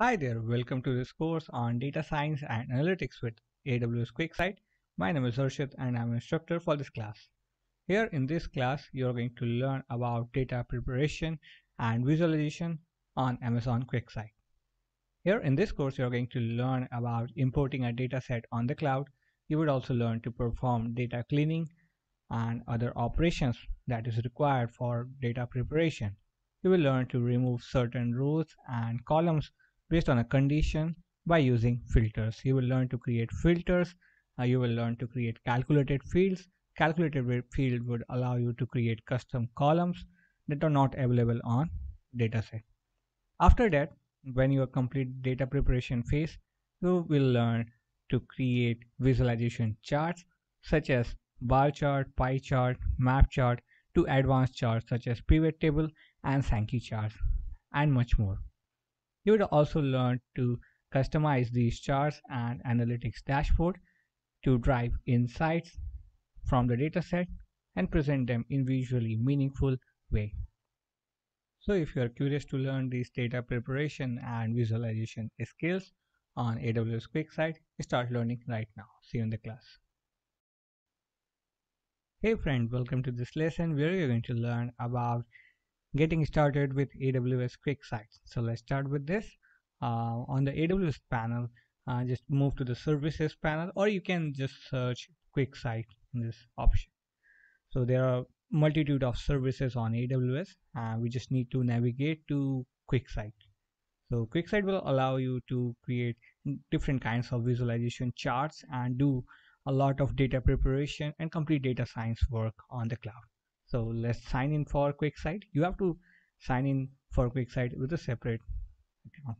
Hi there, welcome to this course on data science and analytics with AWS QuickSight. My name is Harshit and I'm an instructor for this class. Here in this class, you're going to learn about data preparation and visualization on Amazon QuickSight. Here in this course, you're going to learn about importing a dataset on the cloud. You would also learn to perform data cleaning and other operations that is required for data preparation. You will learn to remove certain rows and columns based on a condition by using filters. You will learn to create filters. Uh, you will learn to create calculated fields. Calculated field would allow you to create custom columns that are not available on dataset. After that, when you complete data preparation phase, you will learn to create visualization charts such as bar chart, pie chart, map chart to advanced charts such as pivot table and Sankey charts and much more. You would also learn to customize these charts and analytics dashboard to drive insights from the dataset and present them in visually meaningful way. So if you are curious to learn these data preparation and visualization skills on AWS QuickSight, start learning right now. See you in the class. Hey friend, welcome to this lesson where you're going to learn about getting started with AWS QuickSight. So let's start with this. Uh, on the AWS panel, uh, just move to the services panel or you can just search QuickSight in this option. So there are multitude of services on AWS uh, we just need to navigate to QuickSight. So QuickSight will allow you to create different kinds of visualization charts and do a lot of data preparation and complete data science work on the cloud. So let's sign in for QuickSight. You have to sign in for QuickSight with a separate account.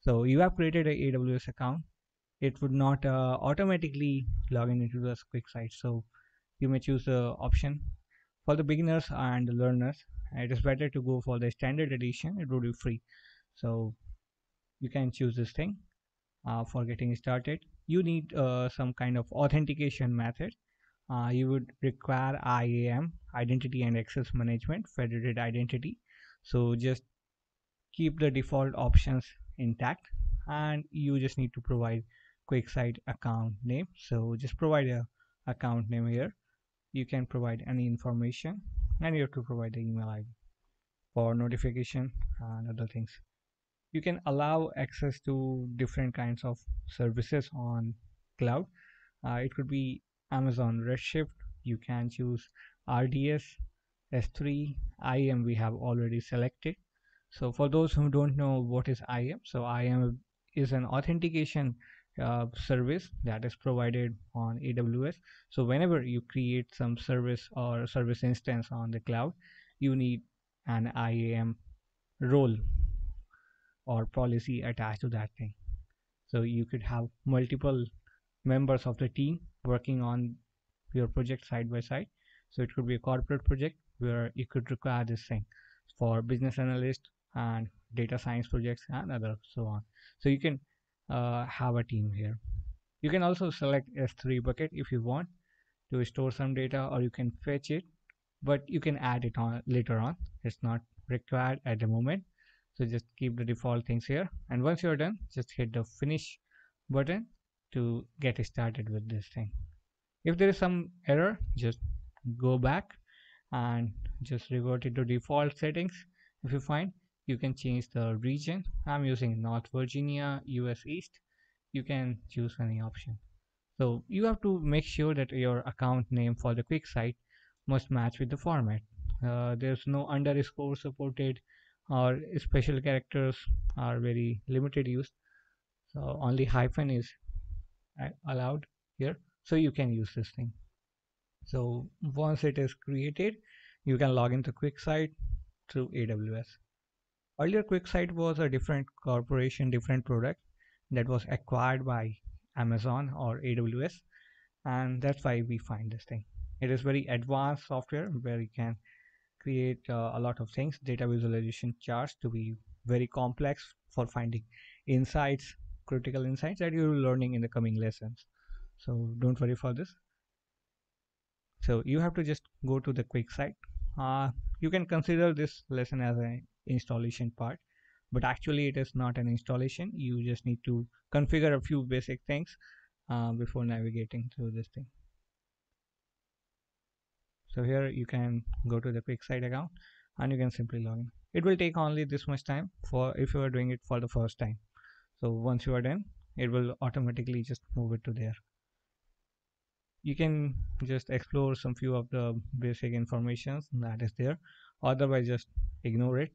So you have created a AWS account. It would not uh, automatically log in into the QuickSight. So you may choose the option for the beginners and the learners. It is better to go for the standard edition. It would be free. So you can choose this thing uh, for getting started. You need uh, some kind of authentication method uh, you would require IAM identity and access management federated identity. So just keep the default options intact and you just need to provide QuickSight account name. So just provide a account name here. You can provide any information and you have to provide the email ID for notification and other things. You can allow access to different kinds of services on cloud. Uh, it could be Amazon Redshift. You can choose RDS S3 IAM we have already selected. So for those who don't know what is IAM so IAM is an authentication uh, service that is provided on AWS so whenever you create some service or service instance on the cloud you need an IAM role or policy attached to that thing. So you could have multiple members of the team working on your project side by side. So it could be a corporate project where you could require this thing for business analyst and data science projects and other so on. So you can uh, have a team here. You can also select s3 bucket if you want to store some data or you can fetch it but you can add it on later on. It's not required at the moment. So just keep the default things here. And once you're done just hit the finish button to get started with this thing. If there is some error just go back and just revert it to default settings. If you find you can change the region. I'm using north virginia us east. You can choose any option. So you have to make sure that your account name for the QuickSight must match with the format. Uh, there's no underscore supported or special characters are very limited use. So only hyphen is allowed here. So you can use this thing. So once it is created you can log into QuickSight through AWS earlier QuickSight was a different corporation different product that was acquired by Amazon or AWS and that's why we find this thing. It is very advanced software where you can create uh, a lot of things. Data visualization charts to be very complex for finding insights critical insights that you're learning in the coming lessons. So don't worry for this. So you have to just go to the QuickSight uh, you can consider this lesson as an installation part but actually it is not an installation. You just need to configure a few basic things uh, before navigating through this thing. So here you can go to the QuickSight account and you can simply log in. It will take only this much time for if you are doing it for the first time so once you are done it will automatically just move it to there. You can just explore some few of the basic informations that is there. Otherwise just ignore it.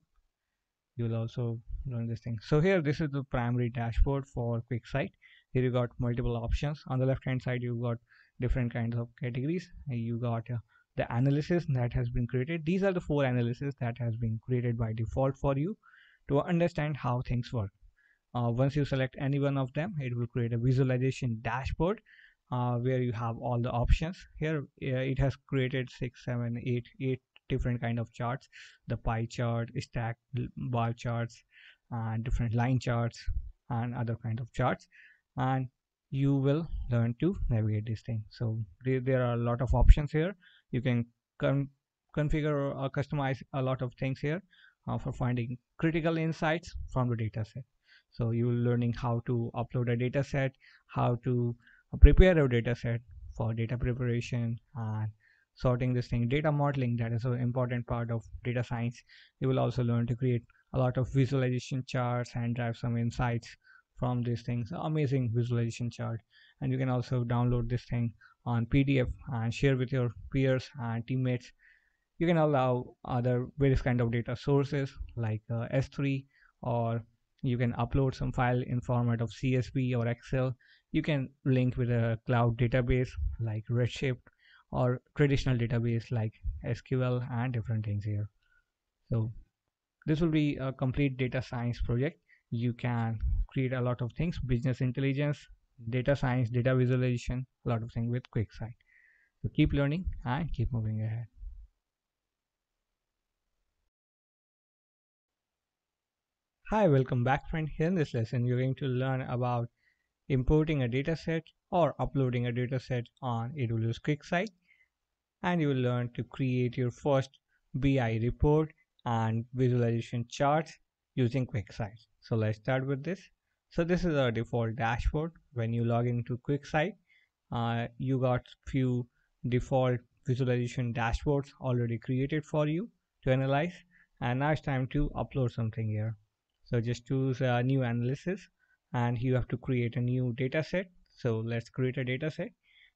You will also learn this thing. So here this is the primary dashboard for QuickSight here you got multiple options. On the left hand side you got different kinds of categories. You got uh, the analysis that has been created. These are the four analysis that has been created by default for you to understand how things work uh, once you select any one of them it will create a visualization dashboard uh, where you have all the options. Here uh, it has created six seven eight eight different kind of charts. The pie chart stack bar charts and different line charts and other kind of charts. And you will learn to navigate this thing. So there, are a lot of options here. You can con configure or customize a lot of things here uh, for finding critical insights from the data set so you will learning how to upload a data set how to prepare a data set for data preparation and sorting this thing. Data modeling that is an important part of data science. You will also learn to create a lot of visualization charts and drive some insights from these things. Amazing visualization chart. And you can also download this thing on pdf and share with your peers and teammates. You can allow other various kind of data sources like uh, s3 or you can upload some file in format of csv or excel. You can link with a cloud database like redshift or traditional database like sql and different things here. So this will be a complete data science project. You can create a lot of things business intelligence data science data visualization a lot of things with QuickSight. So keep learning and keep moving ahead Hi, welcome back friend. Here in this lesson, you're going to learn about importing a dataset or uploading a dataset on AWS QuickSight and you will learn to create your first BI report and visualization charts using QuickSight. So let's start with this. So this is our default dashboard. When you log into QuickSight, uh, you got few default visualization dashboards already created for you to analyze and now it's time to upload something here. So just choose a new analysis and you have to create a new data set. So let's create a data set.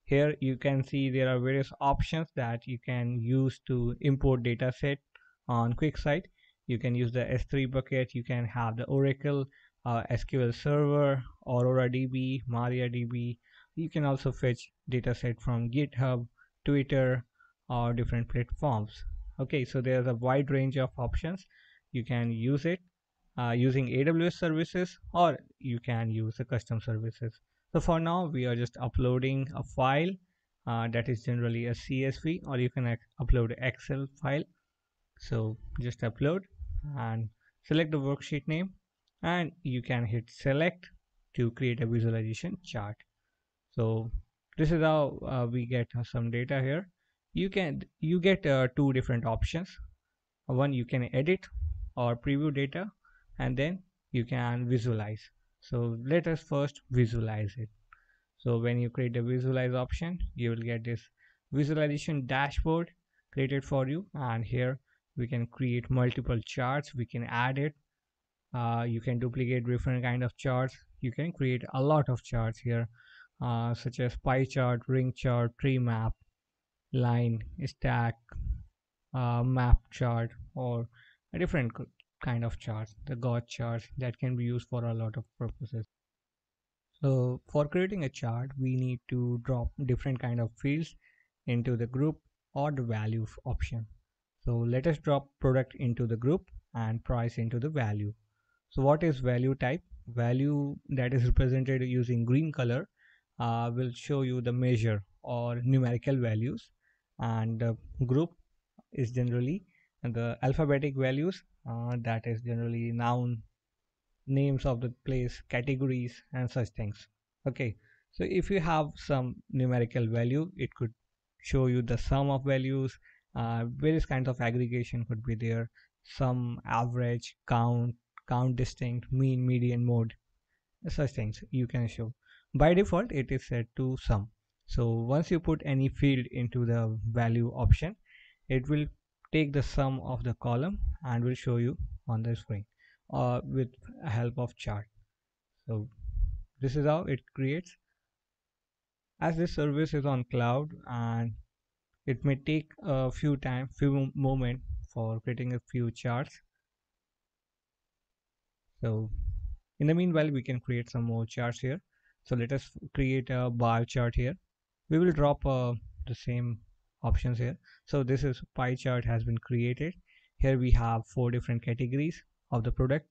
Here you can see there are various options that you can use to import data set on QuickSight. You can use the S3 bucket. You can have the Oracle uh, SQL Server Aurora DB MariaDB you can also fetch data set from GitHub Twitter or different platforms. Okay so there's a wide range of options. You can use it uh, using AWS services or you can use the custom services. So for now we are just uploading a file uh, that is generally a CSV or you can upload Excel file. So just upload and select the worksheet name and you can hit select to create a visualization chart. So this is how uh, we get some data here. You can you get uh, two different options. One you can edit or preview data and then you can visualize. So let us first visualize it. So when you create a visualize option you will get this visualization dashboard created for you. And here we can create multiple charts. We can add it. Uh, you can duplicate different kind of charts. You can create a lot of charts here uh, such as pie chart ring chart tree map line stack uh, map chart or a different kind of charts the Gantt charts that can be used for a lot of purposes. So for creating a chart we need to drop different kind of fields into the group or the value option. So let us drop product into the group and price into the value. So what is value type? Value that is represented using green color uh, will show you the measure or numerical values. And the group is generally the alphabetic values that is generally noun names of the place categories and such things. Okay so if you have some numerical value it could show you the sum of values. Uh, various kinds of aggregation could be there. Some average count count distinct mean median mode such things you can show. By default it is set to sum. So once you put any field into the value option it will take the sum of the column and will show you on the screen uh, with help of chart. So this is how it creates. As this service is on cloud and it may take a few time few moment for creating a few charts. So in the meanwhile we can create some more charts here. So let us create a bar chart here. We will drop uh, the same options here. So this is pie chart has been created. Here we have four different categories of the product.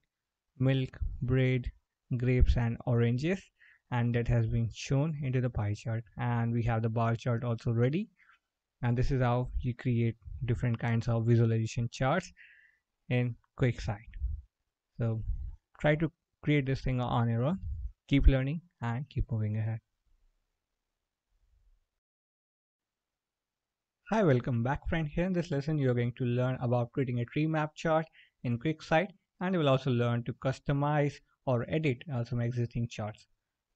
Milk bread grapes and oranges. And that has been shown into the pie chart. And we have the bar chart also ready. And this is how you create different kinds of visualization charts in QuickSight so try to create this thing on your own. Keep learning and keep moving ahead Hi, welcome back friend. Here in this lesson, you're going to learn about creating a tree map chart in QuickSight and you will also learn to customize or edit uh, some existing charts.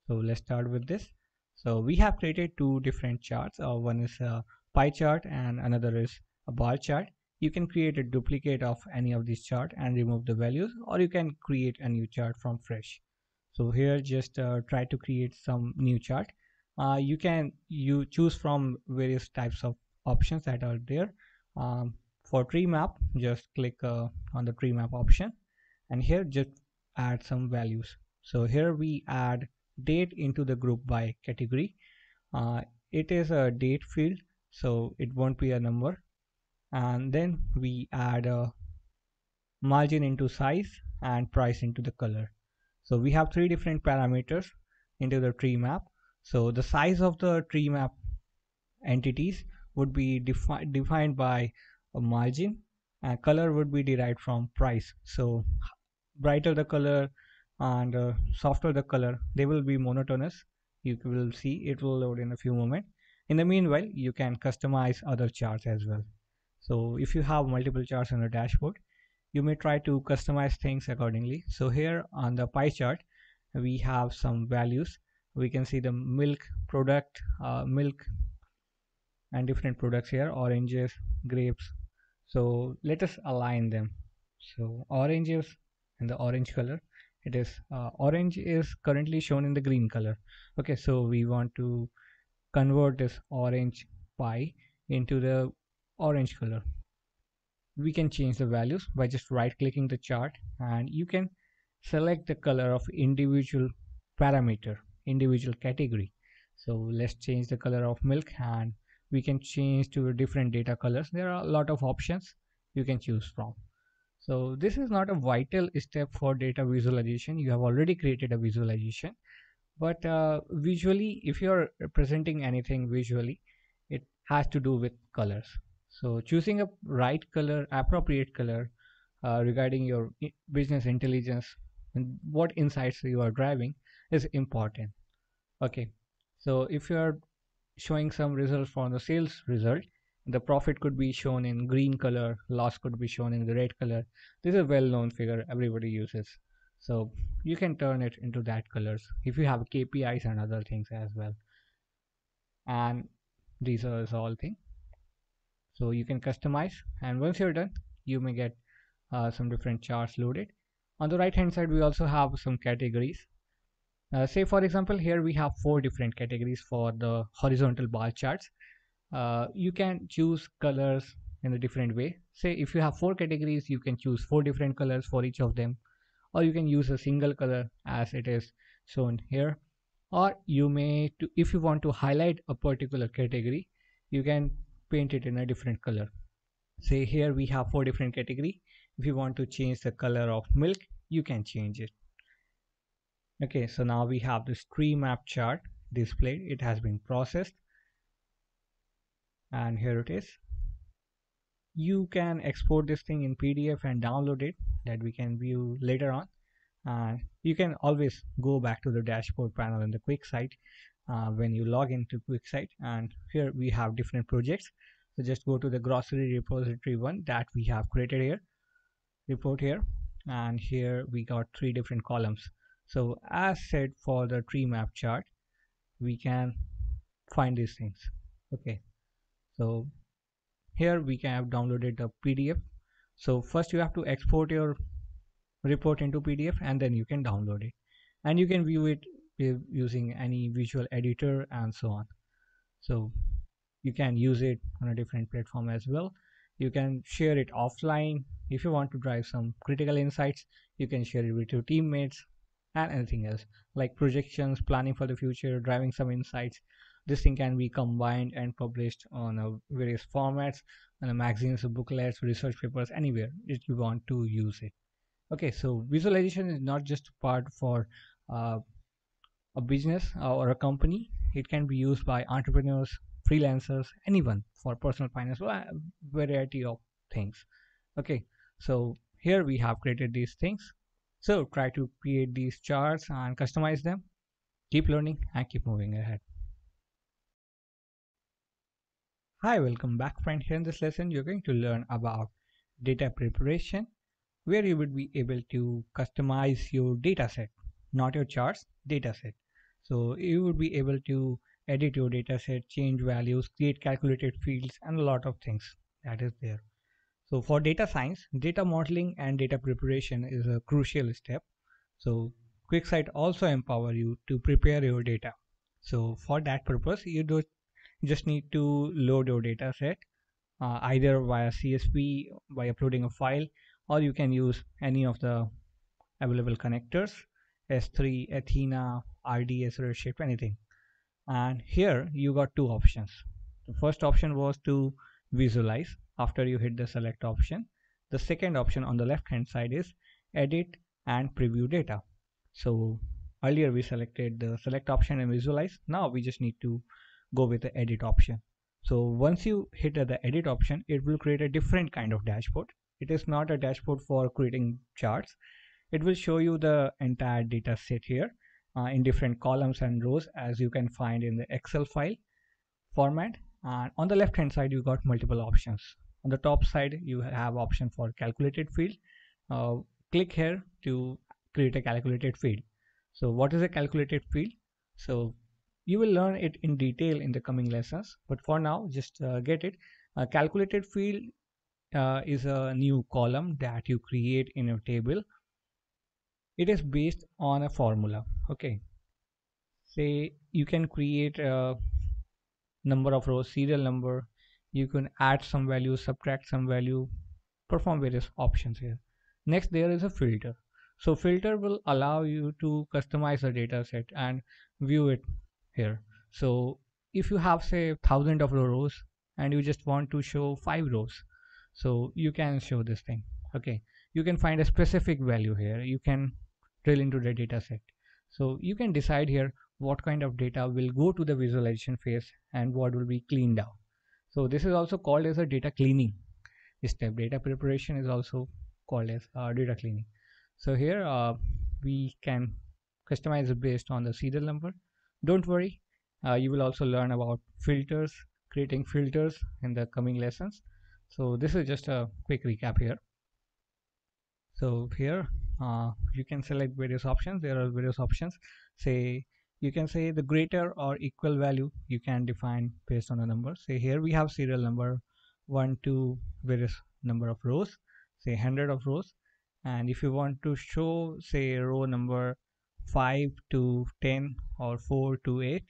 So let's start with this. So we have created two different charts. Uh, one is a pie chart and another is a bar chart. You can create a duplicate of any of these chart and remove the values or you can create a new chart from fresh. So here just uh, try to create some new chart. Uh, you can you choose from various types of options that are there. Um, for tree map just click uh, on the tree map option. And here just add some values. So here we add date into the group by category. Uh, it is a date field so it won't be a number. And then we add a margin into size and price into the color. So we have three different parameters into the tree map. So the size of the tree map entities would be defi defined by a margin and color would be derived from price. So brighter the color and uh, softer the color they will be monotonous. You will see it will load in a few moments in the meanwhile you can customize other charts as well. So if you have multiple charts on a dashboard you may try to customize things accordingly. So here on the pie chart we have some values. We can see the milk product uh, milk and different products here oranges grapes. So let us align them. So oranges in the orange color. It is uh, orange is currently shown in the green color. Okay so we want to convert this orange pie into the orange color. We can change the values by just right clicking the chart and you can select the color of individual parameter individual category. So let's change the color of milk and we can change to different data colors. There are a lot of options you can choose from. So this is not a vital step for data visualization. You have already created a visualization. But uh, visually if you're presenting anything visually it has to do with colors. So choosing a right color appropriate color uh, regarding your business intelligence and what insights you are driving is important. Okay. So if you are showing some results for the sales result. The profit could be shown in green color loss could be shown in the red color. This is a well-known figure everybody uses. So you can turn it into that colors if you have kpis and other things as well. And these are all things so you can customize and once you're done you may get uh, some different charts loaded. On the right hand side we also have some categories uh, say for example here we have four different categories for the horizontal bar charts. Uh, you can choose colors in a different way. Say if you have four categories you can choose four different colors for each of them. Or you can use a single color as it is shown here. Or you may to, if you want to highlight a particular category you can paint it in a different color. Say here we have four different category. If you want to change the color of milk you can change it okay so now we have this tree map chart displayed. It has been processed. And here it is. You can export this thing in pdf and download it that we can view later on. And you can always go back to the dashboard panel in the QuickSight uh, when you log into QuickSight and here we have different projects. So just go to the grocery repository one that we have created here report here. And here we got three different columns so as said for the tree map chart we can find these things. Okay. So here we can have downloaded the PDF so first you have to export your report into PDF and then you can download it. And you can view it using any visual editor and so on. So you can use it on a different platform as well. You can share it offline. If you want to drive some critical insights you can share it with your teammates and anything else. Like projections planning for the future driving some insights. This thing can be combined and published on a various formats on a magazines booklets research papers anywhere if you want to use it. Okay so visualization is not just part for uh, a business uh, or a company. It can be used by entrepreneurs freelancers anyone for personal finance variety of things. Okay so here we have created these things so try to create these charts and customize them keep learning and keep moving ahead Hi, welcome back friend. Here in this lesson, you're going to learn about data preparation, where you would be able to customize your data set, not your charts, data set. So you would be able to edit your data set, change values, create calculated fields, and a lot of things that is there. So for data science, data modeling and data preparation is a crucial step. So QuickSight also empower you to prepare your data. So for that purpose, you do just need to load your data set uh, either via CSV by uploading a file or you can use any of the available connectors S3, Athena, RDS, Redshift, anything. And here you got two options. The first option was to visualize after you hit the select option. The second option on the left hand side is edit and preview data. So earlier we selected the select option and visualize. Now we just need to go with the edit option so once you hit the edit option it will create a different kind of dashboard it is not a dashboard for creating charts it will show you the entire data set here uh, in different columns and rows as you can find in the excel file format and on the left hand side you got multiple options on the top side you have option for calculated field uh, click here to create a calculated field so what is a calculated field so you will learn it in detail in the coming lessons, but for now, just uh, get it. A calculated field uh, is a new column that you create in a table. It is based on a formula. Okay. Say you can create a number of rows, serial number. You can add some value, subtract some value, perform various options here. Next, there is a filter. So filter will allow you to customize the data set and view it here. So if you have say thousand of rows and you just want to show five rows so you can show this thing. Okay. You can find a specific value here. You can drill into the data set. So you can decide here what kind of data will go to the visualization phase and what will be cleaned out so this is also called as a data cleaning. Step data preparation is also called as uh, data cleaning. So here uh, we can customize it based on the serial number. Don't worry uh, you will also learn about filters creating filters in the coming lessons. So this is just a quick recap here. So here uh, you can select various options. There are various options. Say you can say the greater or equal value you can define based on the number. Say here we have serial number 1 to various number of rows say 100 of rows. And if you want to show say row number 5 to 10 or 4 to 8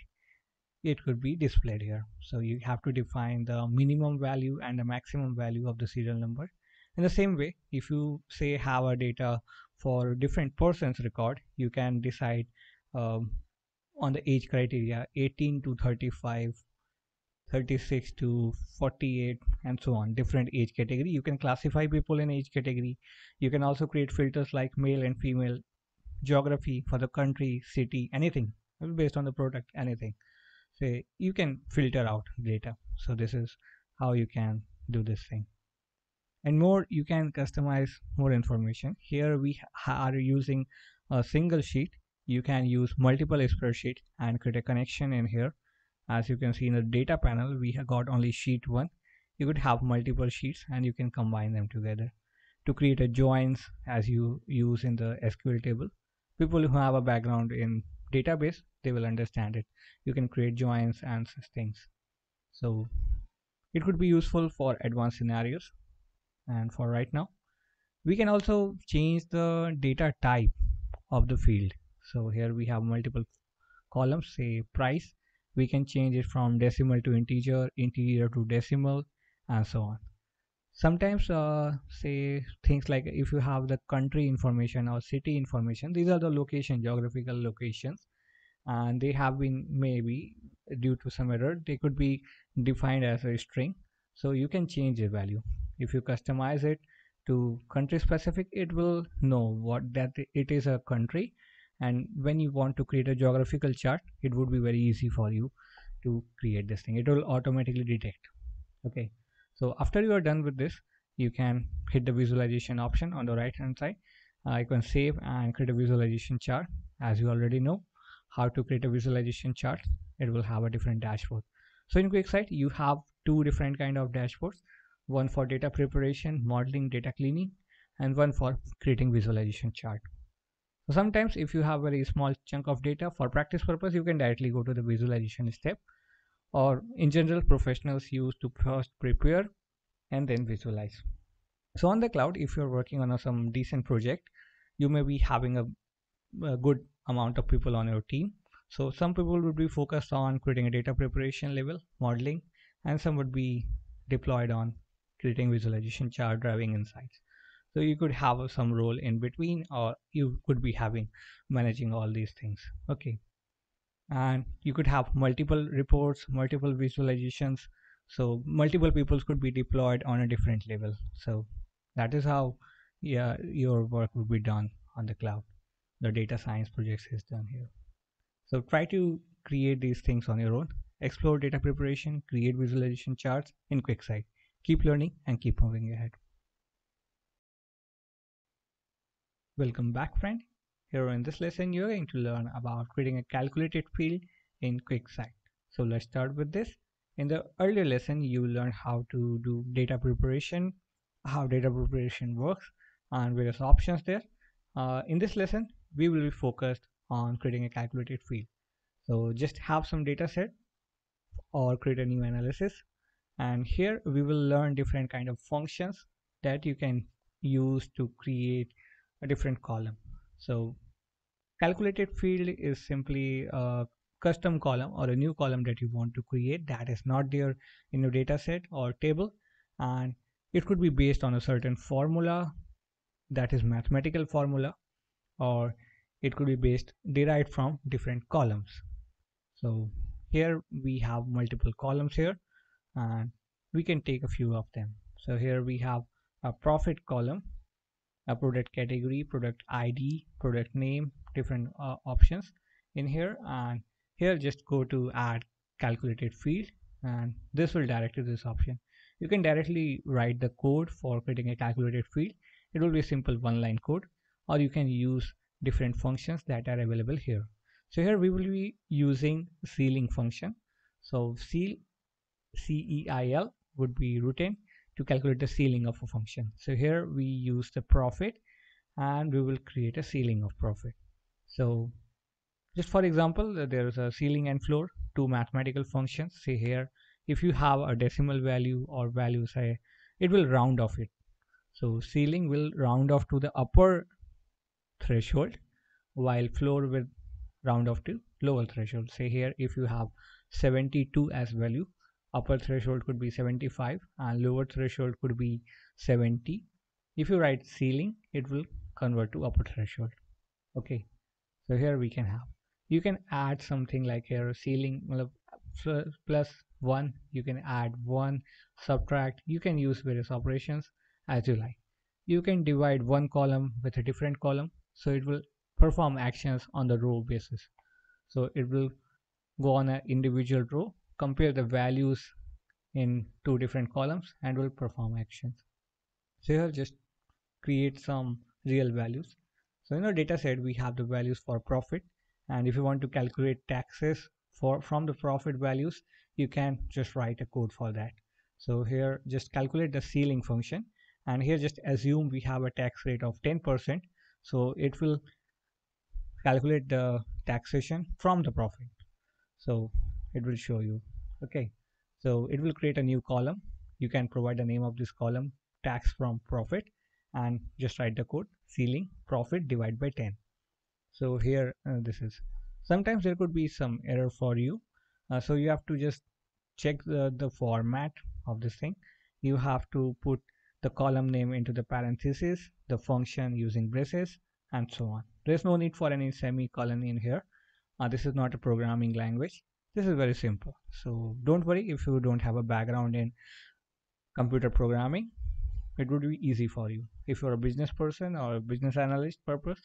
it could be displayed here. So you have to define the minimum value and the maximum value of the serial number. In the same way if you say have a data for different persons record you can decide um, on the age criteria 18 to 35 36 to 48 and so on different age category. You can classify people in age category. You can also create filters like male and female geography for the country city anything based on the product anything. Say you can filter out data. So this is how you can do this thing. And more you can customize more information. Here we are using a single sheet you can use multiple spreadsheet and create a connection in here as you can see in the data panel we have got only sheet one you could have multiple sheets and you can combine them together to create a joins as you use in the SQL table. People who have a background in database, they will understand it. You can create joins and such things. So it could be useful for advanced scenarios. And for right now, we can also change the data type of the field. So here we have multiple columns, say price. We can change it from decimal to integer, integer to decimal, and so on. Sometimes uh, say things like if you have the country information or city information these are the location geographical locations. And they have been maybe due to some error they could be defined as a string. So you can change the value. If you customize it to country specific it will know what that it is a country and when you want to create a geographical chart it would be very easy for you to create this thing. It will automatically detect. Okay. So after you are done with this you can hit the visualization option on the right hand side. Uh, you can save and create a visualization chart. As you already know how to create a visualization chart it will have a different dashboard. So in QuickSight you have two different kind of dashboards. One for data preparation modeling data cleaning and one for creating visualization chart so sometimes if you have a very small chunk of data for practice purpose you can directly go to the visualization step or in general professionals use to first prepare and then visualize. So on the cloud if you're working on a, some decent project you may be having a, a, good amount of people on your team. So some people would be focused on creating a data preparation level modeling and some would be deployed on creating visualization chart driving insights so you could have some role in between or you could be having managing all these things. Okay. And you could have multiple reports multiple visualizations. So multiple people could be deployed on a different level. So that is how yeah your work would be done on the cloud. The data science projects is done here. So try to create these things on your own. Explore data preparation create visualization charts in QuickSight keep learning and keep moving ahead welcome back friend here in this lesson, you're going to learn about creating a calculated field in QuickSight. So let's start with this. In the earlier lesson, you learned how to do data preparation, how data preparation works, and various options there. Uh, in this lesson, we will be focused on creating a calculated field. So just have some data set or create a new analysis. And here we will learn different kind of functions that you can use to create a different column. So calculated field is simply a custom column or a new column that you want to create that is not there in your data set or table. And it could be based on a certain formula that is mathematical formula or it could be based derived from different columns. So here we have multiple columns here and we can take a few of them. So here we have a profit column a product category product id product name different uh, options in here. And here just go to add calculated field and this will direct to this option. You can directly write the code for creating a calculated field. It will be a simple one line code or you can use different functions that are available here. So here we will be using ceiling function. So ceil ceil would be written to calculate the ceiling of a function. So here we use the profit and we will create a ceiling of profit. So just for example, uh, there is a ceiling and floor, two mathematical functions. See here, if you have a decimal value or value say, it will round off it. So ceiling will round off to the upper threshold while floor will round off to lower threshold. Say here, if you have 72 as value, upper threshold could be 75 and lower threshold could be 70 if you write ceiling it will convert to upper threshold. Okay so here we can have you can add something like here ceiling plus 1 you can add 1 subtract you can use various operations as you like. You can divide one column with a different column so it will perform actions on the row basis. So it will go on an individual row compare the values in two different columns and will perform actions. So here just create some real values. So in our data set we have the values for profit and if you want to calculate taxes for from the profit values you can just write a code for that. So here just calculate the ceiling function and here just assume we have a tax rate of 10% so it will calculate the taxation from the profit so it will show you. Okay. So it will create a new column. You can provide the name of this column tax from profit and just write the code ceiling profit divide by 10 so here uh, this is. Sometimes there could be some error for you. Uh, so you have to just check the, the format of this thing. You have to put the column name into the parentheses the function using braces and so on. There's no need for any semicolon in here. Uh, this is not a programming language this is very simple. So don't worry if you don't have a background in computer programming it would be easy for you. If you're a business person or a business analyst purpose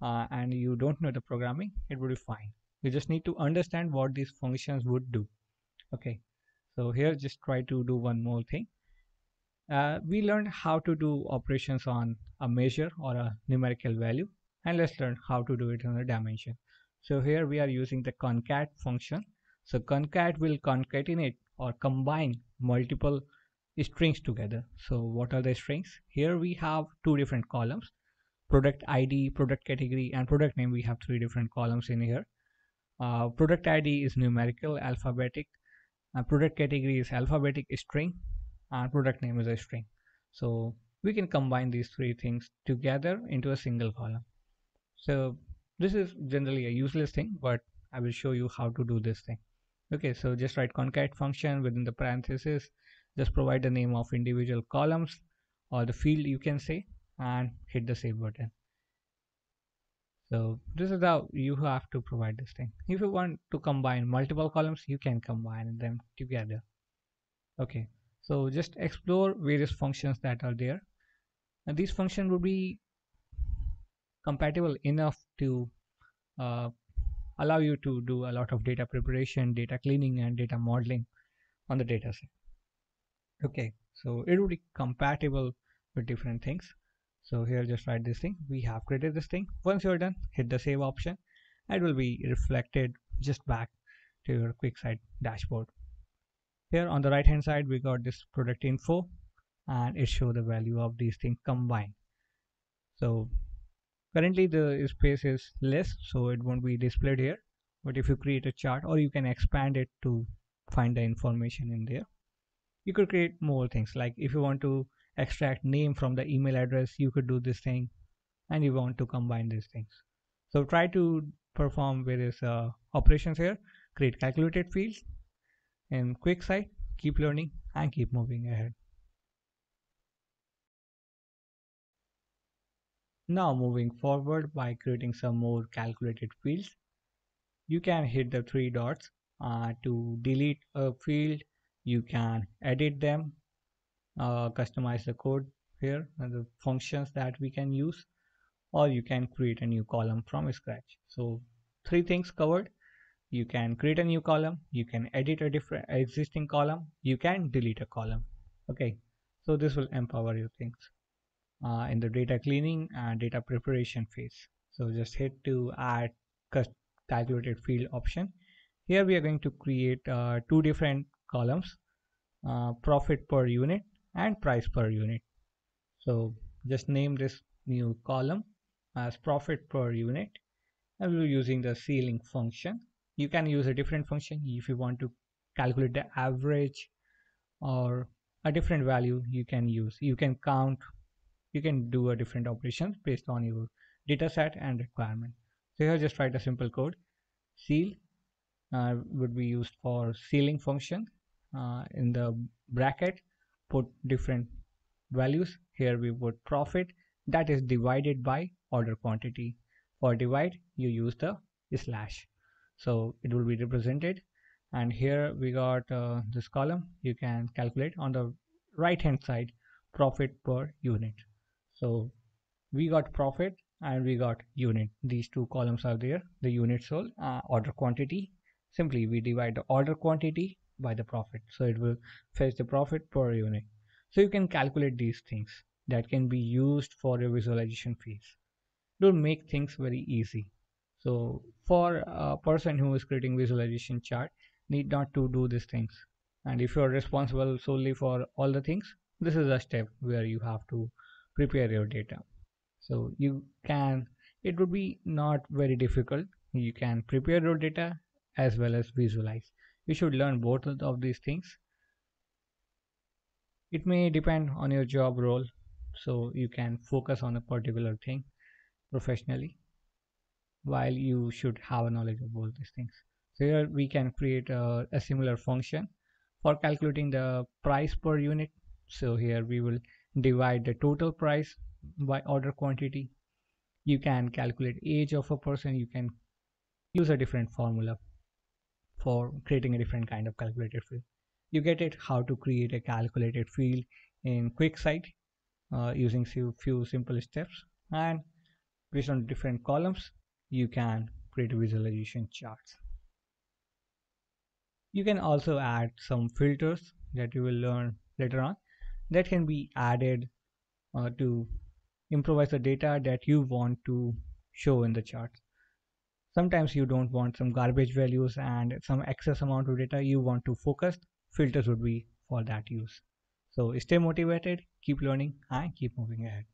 uh, and you don't know the programming it would be fine. You just need to understand what these functions would do. Okay. So here just try to do one more thing. Uh, we learned how to do operations on a measure or a numerical value and let's learn how to do it on a dimension. So here we are using the concat function so concat will concatenate or combine multiple strings together. So what are the strings? Here we have two different columns. Product id product category and product name. We have three different columns in here. Uh, product id is numerical alphabetic. Uh, product category is alphabetic string. And product name is a string. So we can combine these three things together into a single column. So this is generally a useless thing but i will show you how to do this thing okay so just write concat function within the parentheses just provide the name of individual columns or the field you can say and hit the save button. So this is how you have to provide this thing. If you want to combine multiple columns you can combine them together. Okay so just explore various functions that are there. And these functions would be compatible enough to uh, allow you to do a lot of data preparation data cleaning and data modeling on the data set. Okay so it would be compatible with different things. So here just write this thing. We have created this thing. Once you're done hit the save option. And it will be reflected just back to your QuickSight dashboard. Here on the right hand side we got this product info and it show the value of these things combined. So currently the space is less so it won't be displayed here. But if you create a chart or you can expand it to find the information in there. You could create more things like if you want to extract name from the email address you could do this thing and you want to combine these things. So try to perform various uh, operations here. Create calculated fields. In QuickSight keep learning and keep moving ahead now moving forward by creating some more calculated fields you can hit the three dots uh, to delete a field. You can edit them uh, customize the code here and the functions that we can use or you can create a new column from scratch. So three things covered. You can create a new column. You can edit a different existing column. You can delete a column. Okay. So this will empower you things uh, in the data cleaning and data preparation phase. So just hit to add calculated field option. Here we are going to create uh, two different columns uh, profit per unit and price per unit. So just name this new column as profit per unit. And we're using the ceiling function. You can use a different function if you want to calculate the average or a different value you can use. You can count you can do a different operations based on your data set and requirement. So here just write a simple code. Ceil uh, would be used for ceiling function uh, in the bracket. Put different values. Here we put profit. That is divided by order quantity. For divide you use the slash. So it will be represented. And here we got uh, this column. You can calculate on the right hand side profit per unit so we got profit and we got unit. These two columns are there the unit sold uh, order quantity. Simply we divide the order quantity by the profit. So it will fetch the profit per unit. So you can calculate these things that can be used for your visualization phase don't make things very easy. So for a person who is creating visualization chart need not to do these things. And if you are responsible solely for all the things this is a step where you have to prepare your data. So you can it would be not very difficult. You can prepare your data as well as visualize. You should learn both of these things. It may depend on your job role so you can focus on a particular thing professionally while you should have a knowledge of both these things. So here we can create a, a similar function for calculating the price per unit. So here we will divide the total price by order quantity. You can calculate age of a person. You can use a different formula for creating a different kind of calculated field. You get it how to create a calculated field in QuickSight uh, using few, few simple steps. And based on different columns you can create visualization charts. You can also add some filters that you will learn later on that can be added uh, to improvise the data that you want to show in the chart sometimes you don't want some garbage values and some excess amount of data you want to focus filters would be for that use so stay motivated keep learning and keep moving ahead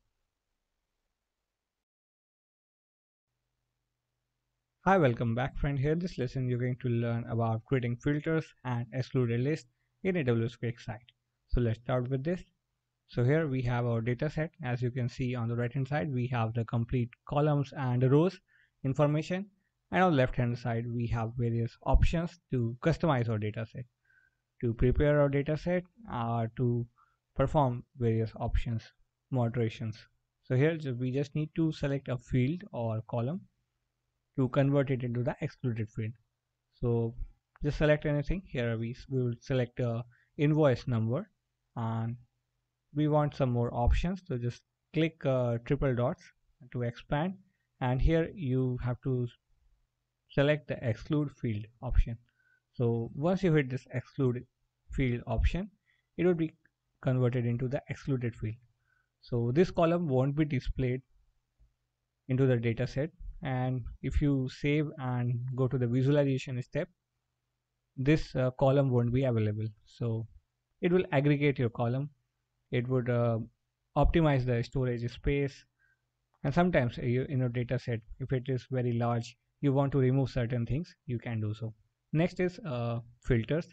Hi, welcome back friend. Here this lesson you're going to learn about creating filters and excluded list in AWS QuickSight. So let's start with this. So here we have our data set. As you can see on the right hand side, we have the complete columns and rows information. And on the left hand side, we have various options to customize our data set, to prepare our data set, or to perform various options, moderations. So here we just need to select a field or column to convert it into the excluded field so just select anything here we, we will select a invoice number and we want some more options. So just click uh, triple dots to expand. And here you have to select the exclude field option. So once you hit this exclude field option it will be converted into the excluded field. So this column won't be displayed into the data set and if you save and go to the visualization step this uh, column won't be available. So it will aggregate your column. It would uh, optimize the storage space. And sometimes uh, in a data set if it is very large you want to remove certain things you can do so. Next is uh, filters.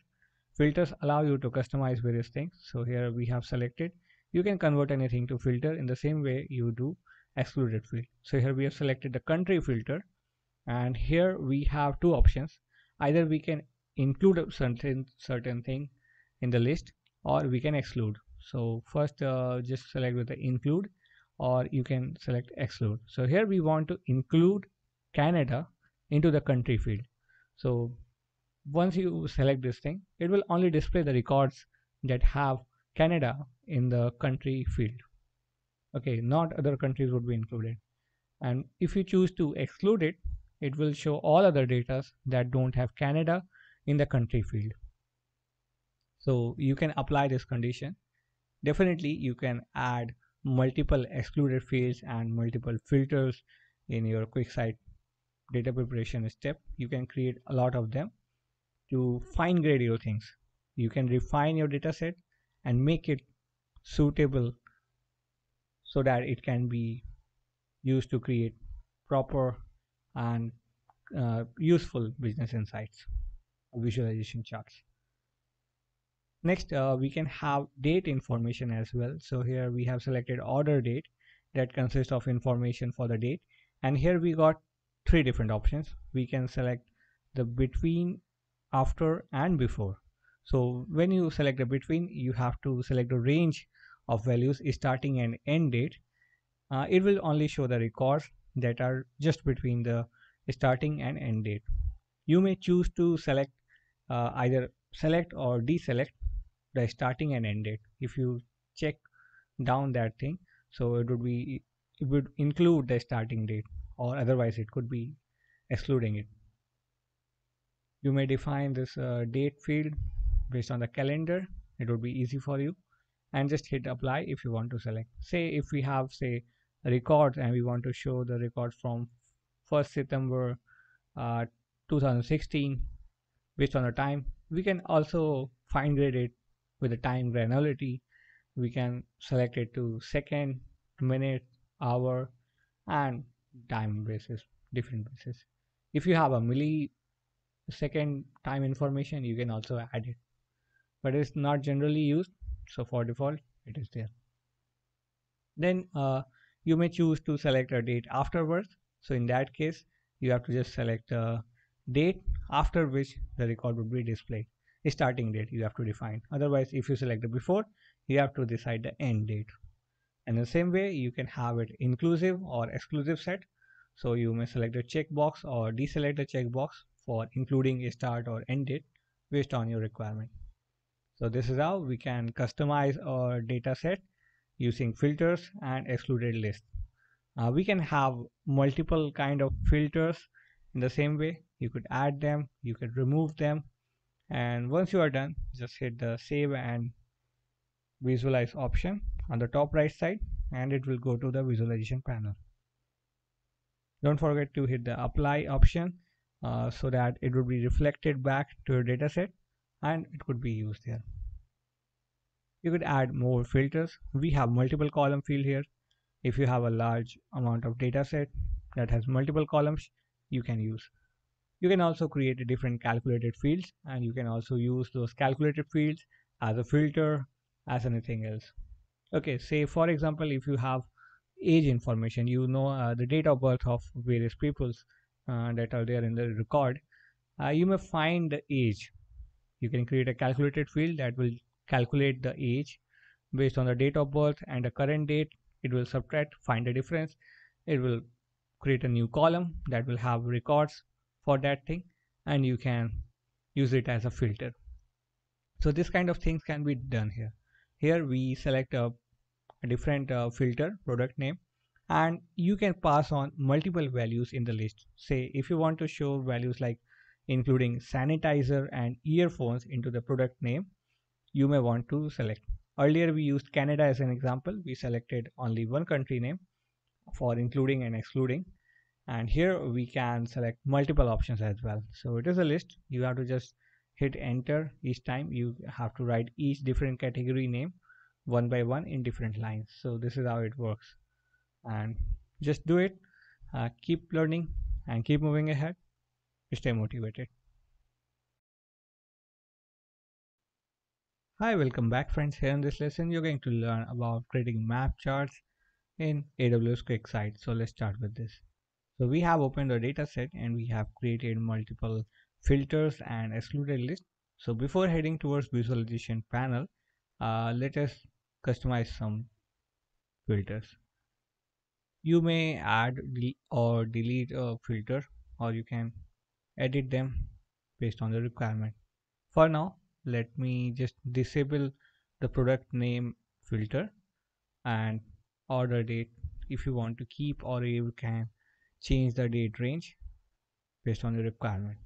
Filters allow you to customize various things. So here we have selected. You can convert anything to filter in the same way you do excluded field so here we have selected the country filter. And here we have two options. Either we can include certain certain thing in the list or we can exclude. So first uh, just select with the include or you can select exclude. So here we want to include Canada into the country field. So once you select this thing it will only display the records that have Canada in the country field. Okay not other countries would be included. And if you choose to exclude it it will show all other data that don't have Canada in the country field so you can apply this condition. Definitely you can add multiple excluded fields and multiple filters in your QuickSight data preparation step. You can create a lot of them to fine grade your things. You can refine your data set and make it suitable so that it can be used to create proper and uh, useful business insights visualization charts next uh, we can have date information as well. So here we have selected order date that consists of information for the date. And here we got three different options. We can select the between after and before. So when you select the between you have to select the range of values starting and end date. Uh, it will only show the records that are just between the starting and end date. You may choose to select uh, either select or deselect the starting and end date. If you check down that thing so it would be it would include the starting date or otherwise it could be excluding it. You may define this uh, date field based on the calendar. It would be easy for you. And just hit apply if you want to select. Say if we have say records and we want to show the records from 1st September uh, 2016 based on the time we can also fine grade it with the time granularity we can select it to second minute hour and time basis different basis. If you have a millisecond time information you can also add it. But it's not generally used so for default it is there. Then uh, you may choose to select a date afterwards. So in that case you have to just select a date after which the record would be displayed starting date you have to define. Otherwise if you select the before you have to decide the end date. And the same way you can have it inclusive or exclusive set. So you may select a checkbox or deselect a checkbox for including a start or end date based on your requirement. So this is how we can customize our data set using filters and excluded list. Uh, we can have multiple kind of filters in the same way. You could add them you could remove them and once you are done just hit the save and visualize option on the top right side and it will go to the visualization panel. Don't forget to hit the apply option uh, so that it would be reflected back to your dataset and it could be used there you could add more filters. We have multiple column field here. If you have a large amount of data set that has multiple columns you can use you can also create different calculated fields and you can also use those calculated fields as a filter as anything else. Okay say for example if you have age information you know uh, the date of birth of various peoples uh, that are there in the record uh, you may find the age. You can create a calculated field that will calculate the age based on the date of birth and the current date. It will subtract find the difference. It will create a new column that will have records for that thing and you can use it as a filter so this kind of things can be done here here we select a, a different uh, filter product name and you can pass on multiple values in the list say if you want to show values like including sanitizer and earphones into the product name you may want to select Earlier we used Canada as an example. We selected only one country name for including and excluding. And here we can select multiple options as well. So it is a list. You have to just hit enter each time. You have to write each different category name one by one in different lines. So this is how it works. And just do it. Uh, keep learning and keep moving ahead. Stay motivated. Hi, welcome back friends. Here in this lesson, you're going to learn about creating map charts in AWS QuickSight. So let's start with this. So we have opened a data set and we have created multiple filters and excluded list. So before heading towards visualization panel, uh, let us customize some filters. You may add or delete a filter or you can edit them based on the requirement. For now, let me just disable the product name filter and order date if you want to keep or you can change the date range based on your requirement.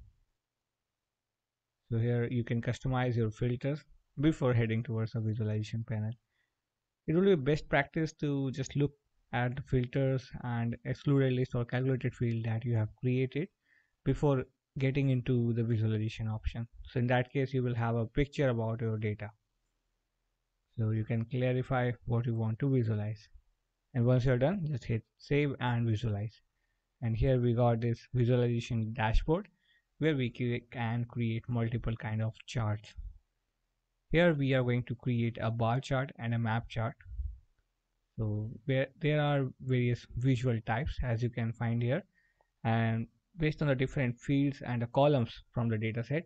So here you can customize your filters before heading towards the visualization panel. It will be best practice to just look at the filters and excluded list or calculated field that you have created before getting into the visualization option. So in that case you will have a picture about your data. So you can clarify what you want to visualize. And once you're done just hit save and visualize and here we got this visualization dashboard where we can create multiple kind of charts here we are going to create a bar chart and a map chart so where there are various visual types as you can find here and based on the different fields and the columns from the dataset,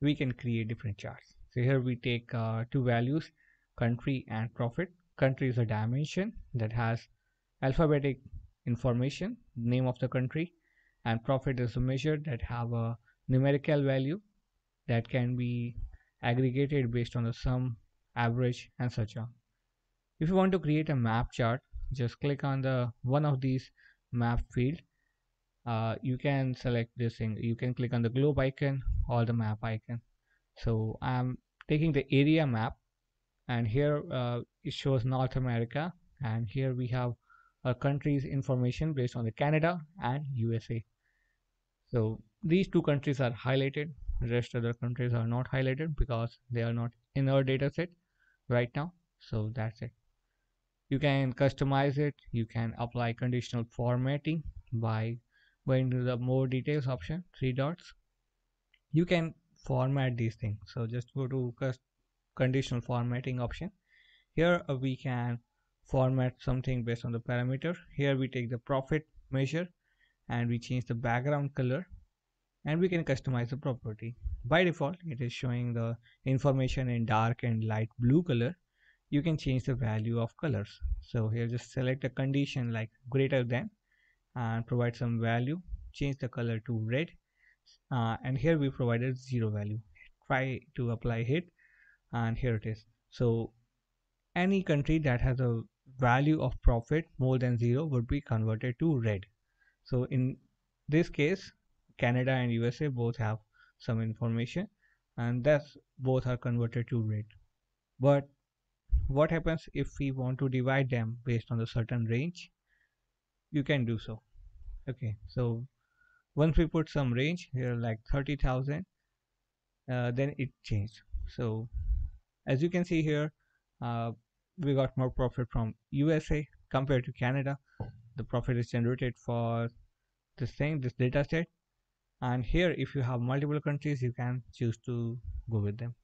we can create different charts. So here we take uh, two values, country and profit. Country is a dimension that has alphabetic information, name of the country, and profit is a measure that have a numerical value that can be aggregated based on the sum, average, and such on. If you want to create a map chart, just click on the one of these map field. Uh, you can select this thing. You can click on the globe icon or the map icon. So I'm taking the area map and here uh, it shows North America and here we have a country's information based on the Canada and USA so these two countries are highlighted. Rest other countries are not highlighted because they are not in our data set right now. So that's it. You can customize it. You can apply conditional formatting by going to the more details option three dots. You can format these things. So just go to conditional formatting option. Here uh, we can format something based on the parameter. Here we take the profit measure and we change the background color and we can customize the property. By default it is showing the information in dark and light blue color. You can change the value of colors. So here just select a condition like greater than and provide some value. Change the color to red. Uh, and here we provided zero value. Try to apply hit and here it is. So any country that has a value of profit more than zero would be converted to red. So in this case canada and usa both have some information and thus both are converted to red. But what happens if we want to divide them based on a certain range? You can do so. Okay so once we put some range here like 30,000 uh, then it changed. So as you can see here uh, we got more profit from USA compared to Canada. The profit is generated for this thing this data set. And here if you have multiple countries you can choose to go with them.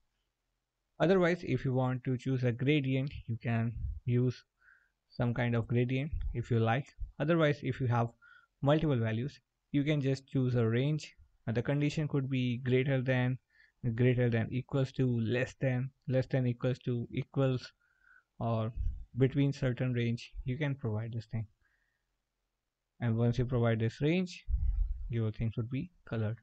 Otherwise if you want to choose a gradient you can use some kind of gradient if you like. Otherwise if you have multiple values you can just choose a range. And the condition could be greater than greater than equals to less than less than equals to equals or between certain range you can provide this thing. And once you provide this range your things would be colored.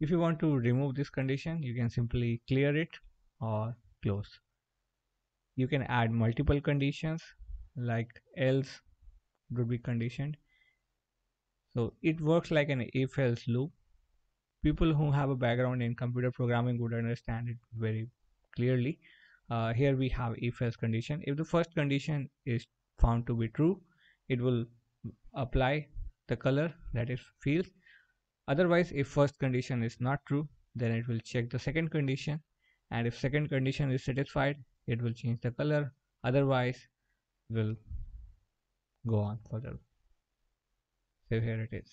If you want to remove this condition you can simply clear it or close. You can add multiple conditions like else would be conditioned. So it works like an if else loop. People who have a background in computer programming would understand it very clearly uh, here we have if else condition. If the first condition is found to be true it will apply the color that is field. Otherwise if first condition is not true then it will check the second condition. And if second condition is satisfied it will change the color. Otherwise will go on further. So here it is.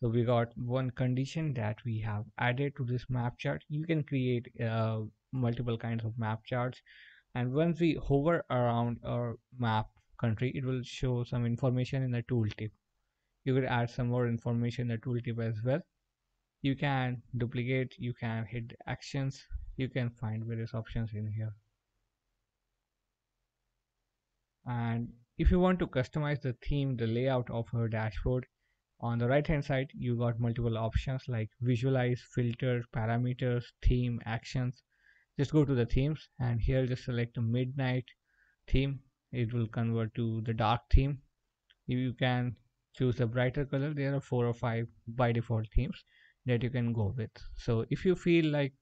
So we got one condition that we have added to this map chart. You can create uh, multiple kinds of map charts. And once we hover around our map country it will show some information in the tooltip. You could add some more information in the tooltip as well. You can duplicate you can hit actions you can find various options in here. And if you want to customize the theme the layout of your dashboard on the right hand side you got multiple options like visualize filter parameters theme actions just go to the themes and here just select midnight theme. It will convert to the dark theme. If you can choose a brighter color there are four or five by default themes that you can go with. So if you feel like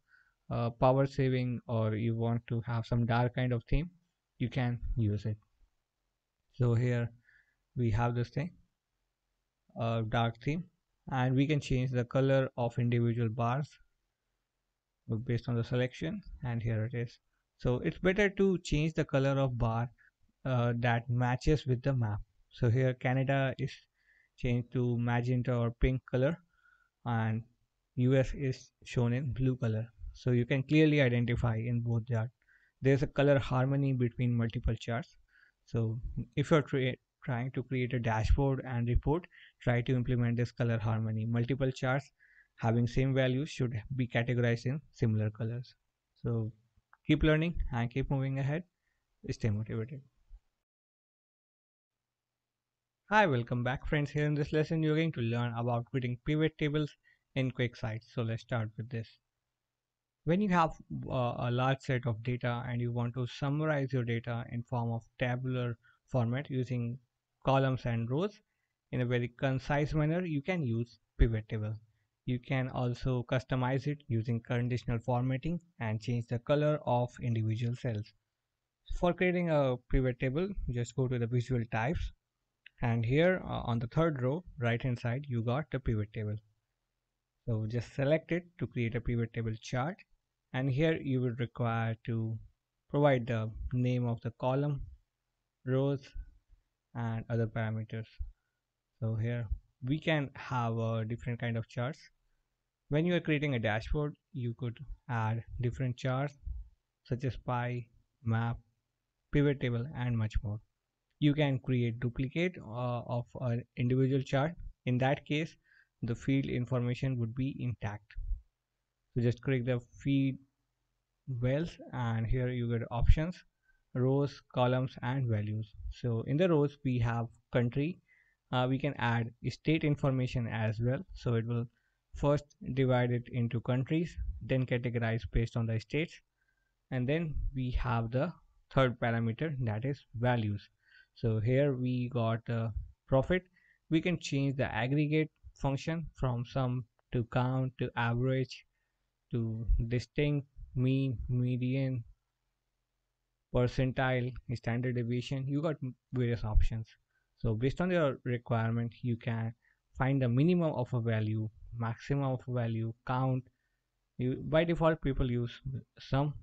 uh, power saving or you want to have some dark kind of theme you can use it. So here we have this thing a dark theme. And we can change the color of individual bars based on the selection and here it is. So it's better to change the color of bar uh, that matches with the map. So here Canada is changed to magenta or pink color and US is shown in blue color. So you can clearly identify in both that there's a color harmony between multiple charts. So if you're trying to create a dashboard and report try to implement this color harmony. Multiple charts having same values should be categorized in similar colors. So keep learning and keep moving ahead. Stay motivated. Hi welcome back friends. Here in this lesson you're going to learn about creating pivot tables in QuickSight so let's start with this. When you have uh, a large set of data and you want to summarize your data in form of tabular format using columns and rows in a very concise manner you can use pivot table you can also customize it using conditional formatting and change the color of individual cells. For creating a pivot table just go to the visual types. And here uh, on the third row right hand side you got the pivot table. So just select it to create a pivot table chart. And here you will require to provide the name of the column rows and other parameters. So here we can have a different kind of charts when you are creating a dashboard you could add different charts such as pie map pivot table and much more. You can create duplicate uh, of an individual chart. In that case the field information would be intact. So just click the field wells and here you get options rows columns and values. So in the rows we have country. Uh, we can add state information as well. So it will first divide it into countries then categorize based on the states and then we have the third parameter that is values. So here we got uh, profit. We can change the aggregate function from sum to count to average to distinct mean median percentile standard deviation. You got various options. So based on your requirement you can find the minimum of a value maximum of value count. You by default people use sum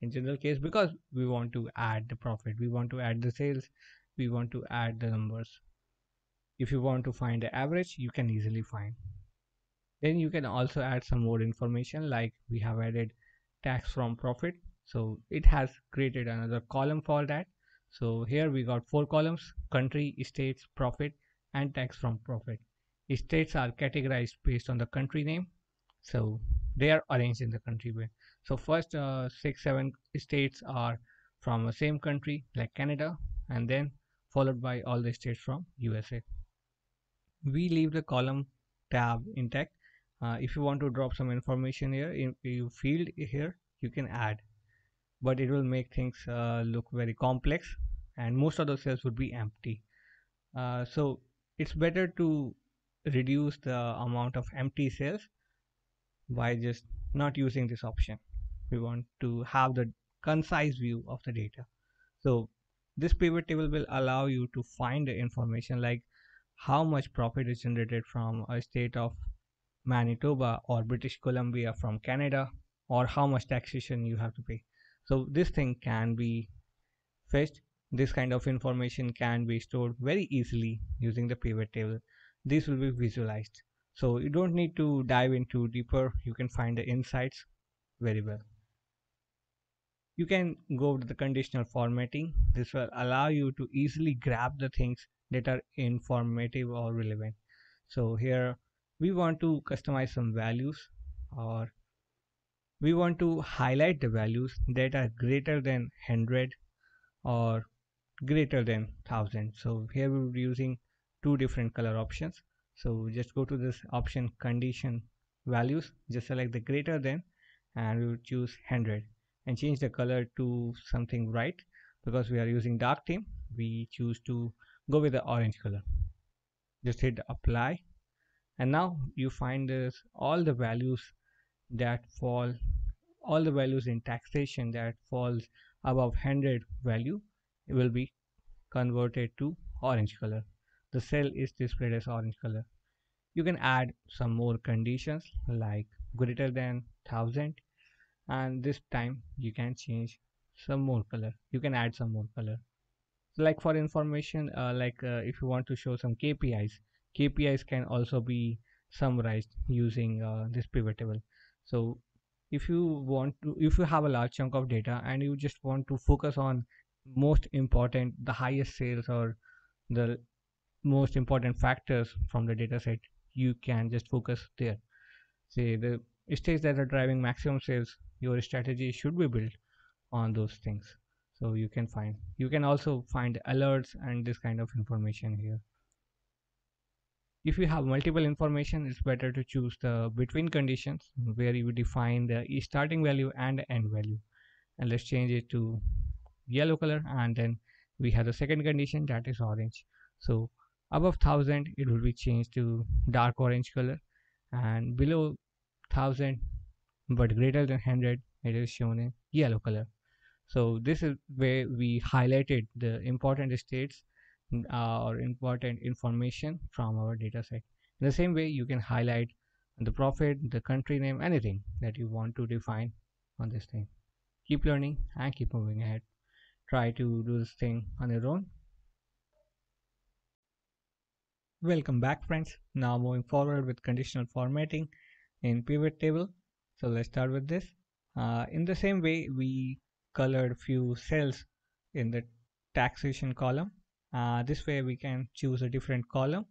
in general case because we want to add the profit. We want to add the sales. We want to add the numbers. If you want to find the average you can easily find. Then you can also add some more information like we have added tax from profit. So it has created another column for that. So here we got four columns country states profit and tax from profit states are categorized based on the country name. So they are arranged in the country way. So first uh, six seven states are from the same country like canada and then followed by all the states from usa we leave the column tab intact. Uh, if you want to drop some information here in you field here you can add. But it will make things uh, look very complex and most of the cells would be empty. Uh, so it's better to reduce the amount of empty cells by just not using this option we want to have the concise view of the data so this pivot table will allow you to find the information like how much profit is generated from a state of Manitoba or British Columbia from Canada or how much taxation you have to pay. So this thing can be fetched. This kind of information can be stored very easily using the pivot table. This will be visualized. So you don't need to dive into deeper. You can find the insights very well. You can go to the conditional formatting. This will allow you to easily grab the things that are informative or relevant. So here we want to customize some values or we want to highlight the values that are greater than 100 or greater than 1000 so here we're using two different color options. So just go to this option condition values just select the greater than and we will choose 100 and change the color to something bright because we are using dark theme we choose to go with the orange color. Just hit apply. And now you find this all the values that fall all the values in taxation that falls above 100 value will be converted to orange color the cell is displayed as orange color. You can add some more conditions like greater than 1000 and this time you can change some more color. You can add some more color. So like for information uh, like uh, if you want to show some kpis KPIs can also be summarized using uh, this pivot table. So if you want to, if you have a large chunk of data and you just want to focus on most important, the highest sales or the most important factors from the data set, you can just focus there. Say the states that are driving maximum sales, your strategy should be built on those things. So you can find, you can also find alerts and this kind of information here if you have multiple information it's better to choose the between conditions where you define the starting value and end value and let's change it to yellow color and then we have the second condition that is orange so above 1000 it will be changed to dark orange color. And below 1000 but greater than 100 it is shown in yellow color. So this is where we highlighted the important states uh, or important information from our data set. In the same way, you can highlight the profit, the country name, anything that you want to define on this thing. Keep learning and keep moving ahead. Try to do this thing on your own welcome back friends. Now moving forward with conditional formatting in pivot table. So let's start with this. Uh, in the same way we colored few cells in the taxation column. Uh, this way we can choose a different column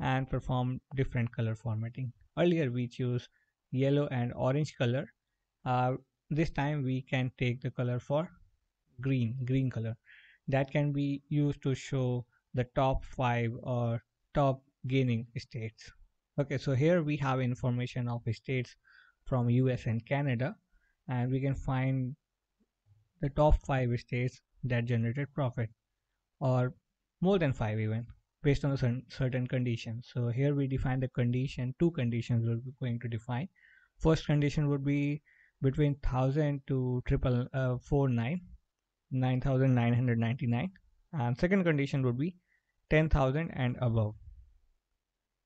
and perform different color formatting. Earlier we choose yellow and orange color. Uh, this time we can take the color for green green color. That can be used to show the top five or top gaining states. Okay so here we have information of states from US and Canada and we can find the top five states that generated profit or more than five even based on a certain, condition so here we define the condition two conditions we're going to define. First condition would be between 1000 to triple uh, 49 9999 and second condition would be 10000 and above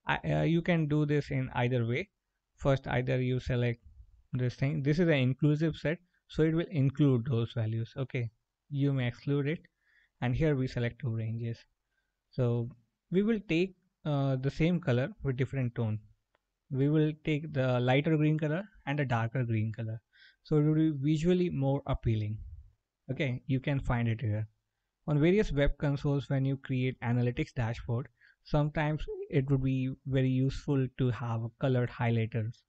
Uh, you can do this in either way. First either you select this thing. This is an inclusive set so it will include those values. Okay you may exclude it. And here we select two ranges. So we will take uh, the same color with different tone. We will take the lighter green color and a darker green color. So it will be visually more appealing. Okay you can find it here. On various web consoles when you create analytics dashboard sometimes it would be very useful to have colored highlighters.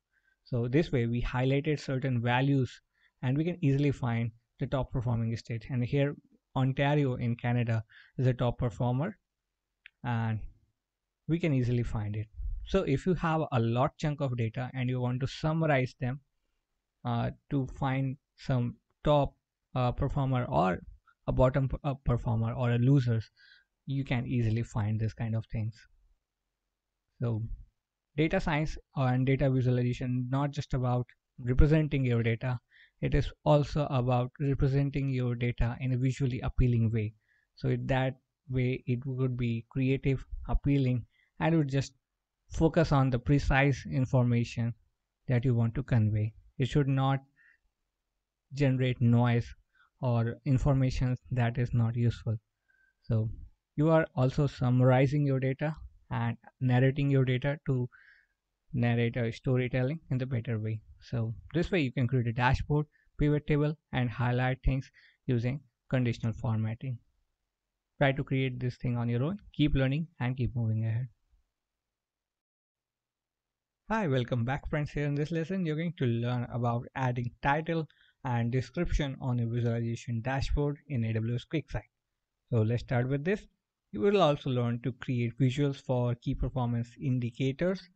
So this way we highlighted certain values and we can easily find the top performing state. And here Ontario in Canada is a top performer and we can easily find it. So if you have a lot chunk of data and you want to summarize them uh, to find some top uh, performer or a bottom uh, performer or a losers you can easily find this kind of things. So data science and data visualization not just about representing your data it is also about representing your data in a visually appealing way. So that way it would be creative appealing and would just focus on the precise information that you want to convey. It should not generate noise or information that is not useful. So you are also summarizing your data and narrating your data to narrate a storytelling in the better way. So this way you can create a dashboard pivot table and highlight things using conditional formatting. Try to create this thing on your own. Keep learning and keep moving ahead. Hi welcome back friends. Here in this lesson you're going to learn about adding title and description on a visualization dashboard in aws QuickSight so let's start with this you will also learn to create visuals for key performance indicators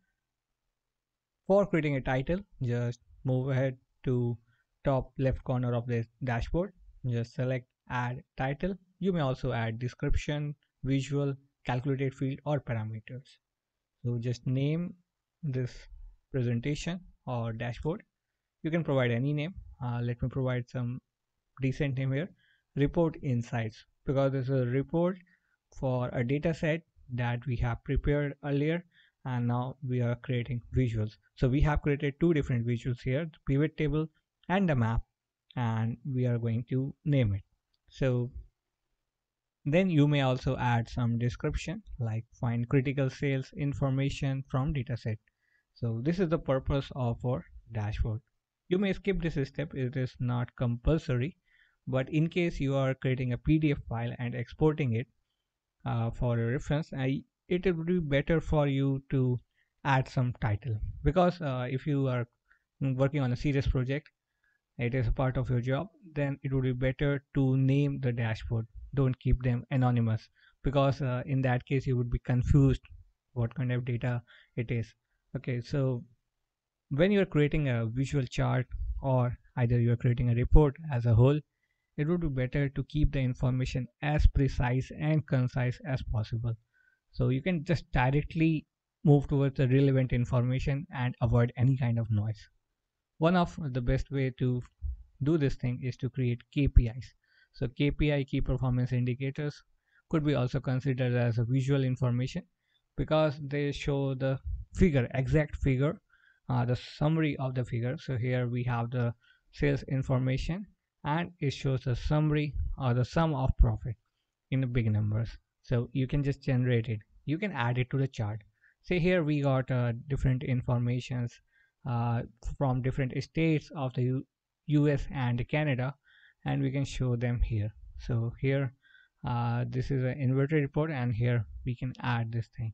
for creating a title, just move ahead to top left corner of the dashboard. Just select add title. You may also add description, visual, calculated field or parameters. So just name this presentation or dashboard. You can provide any name. Uh, let me provide some decent name here. Report insights because this is a report for a data set that we have prepared earlier and now we are creating visuals. So we have created two different visuals here the pivot table and the map and we are going to name it. So then you may also add some description like find critical sales information from dataset so this is the purpose of our dashboard. You may skip this step it is not compulsory but in case you are creating a pdf file and exporting it uh, for a reference I, it would be better for you to add some title. Because uh, if you are working on a serious project it is a part of your job then it would be better to name the dashboard. Don't keep them anonymous. Because uh, in that case you would be confused what kind of data it is. Okay so when you are creating a visual chart or either you are creating a report as a whole it would be better to keep the information as precise and concise as possible. So you can just directly move towards the relevant information and avoid any kind of noise. One of the best way to do this thing is to create KPIs so KPI key performance indicators could be also considered as a visual information because they show the figure exact figure uh, the summary of the figure. So here we have the sales information and it shows a summary or the sum of profit in the big numbers. So you can just generate it. You can add it to the chart. Say here we got uh, different informations uh, from different states of the U US and Canada and we can show them here. So here uh, this is an inventory report and here we can add this thing.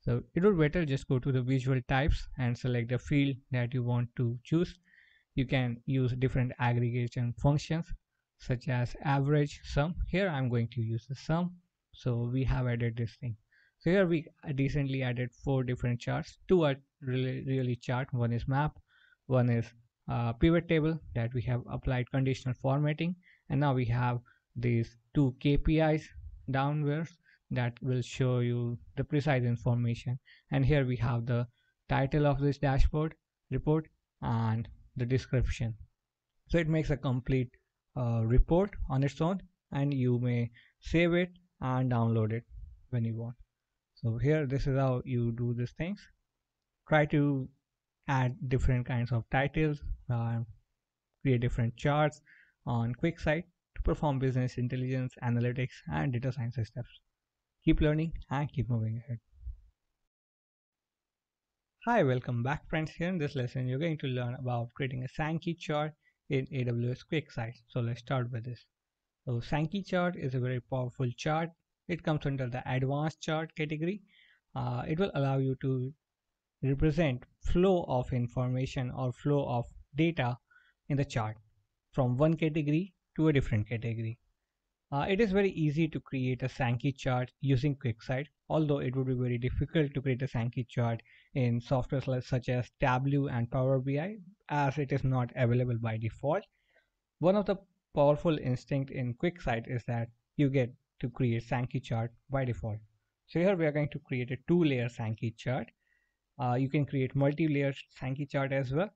So it would better just go to the visual types and select the field that you want to choose you can use different aggregation functions such as average sum. Here i'm going to use the sum. So we have added this thing. So here we recently added four different charts. Two are really really chart. One is map. One is uh, pivot table that we have applied conditional formatting. And now we have these two KPIs downwards that will show you the precise information. And here we have the title of this dashboard report and the description. So it makes a complete uh, report on its own and you may save it and download it when you want. So here this is how you do these things. Try to add different kinds of titles uh, create different charts on QuickSight to perform business intelligence analytics and data science steps. Keep learning and keep moving ahead Hi, welcome back friends. Here in this lesson, you're going to learn about creating a Sankey chart in AWS QuickSight. So let's start with this. So Sankey chart is a very powerful chart. It comes under the advanced chart category. Uh, it will allow you to represent flow of information or flow of data in the chart from one category to a different category. Uh, it is very easy to create a Sankey chart using QuickSight, although it would be very difficult to create a Sankey chart in software such as Tableau and Power BI as it is not available by default. One of the powerful instinct in QuickSight is that you get to create Sankey chart by default. So here we are going to create a two-layer Sankey chart. Uh, you can create multi-layer Sankey chart as well.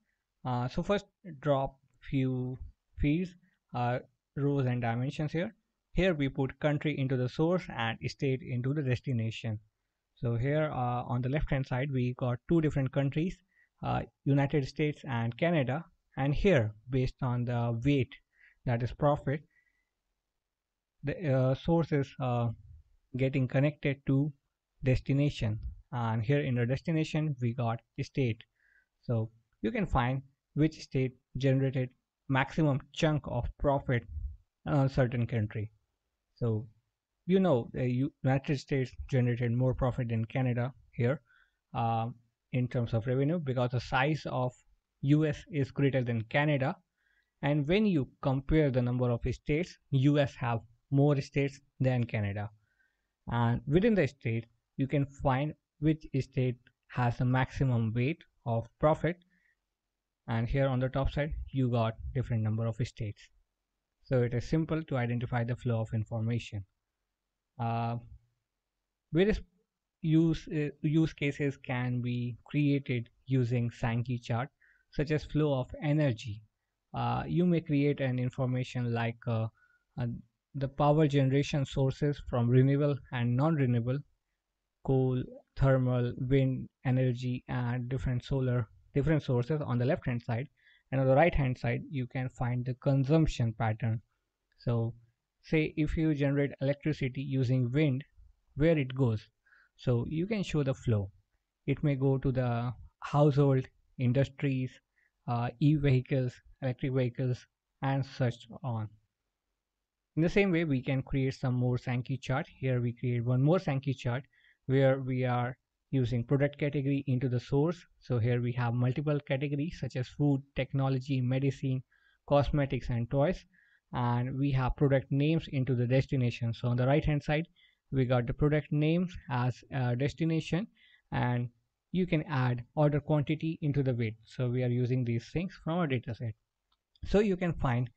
Uh, so first drop few fields, uh, rows and dimensions here. Here we put country into the source and state into the destination. So here uh, on the left hand side we got two different countries, uh, United States and Canada. And here based on the weight that is profit, the uh, source is uh, getting connected to destination. And here in the destination we got state. So you can find which state generated maximum chunk of profit on a certain country. So you know the United States generated more profit than Canada here uh, in terms of revenue because the size of US is greater than Canada. And when you compare the number of states US have more states than Canada. And within the state you can find which state has the maximum weight of profit. And here on the top side you got different number of states so it is simple to identify the flow of information. Uh, various use uh, use cases can be created using Sankey chart, such as flow of energy. Uh, you may create an information like uh, uh, the power generation sources from renewable and non-renewable, coal, thermal, wind energy, and different solar different sources on the left hand side and on the right hand side you can find the consumption pattern. So say if you generate electricity using wind where it goes? So you can show the flow. It may go to the household industries uh, e-vehicles electric vehicles and such on. In the same way we can create some more Sankey chart. Here we create one more Sankey chart where we are using product category into the source. So here we have multiple categories such as food technology medicine cosmetics and toys. And we have product names into the destination. So on the right hand side we got the product names as a destination. And you can add order quantity into the weight so we are using these things from our data set. So you can find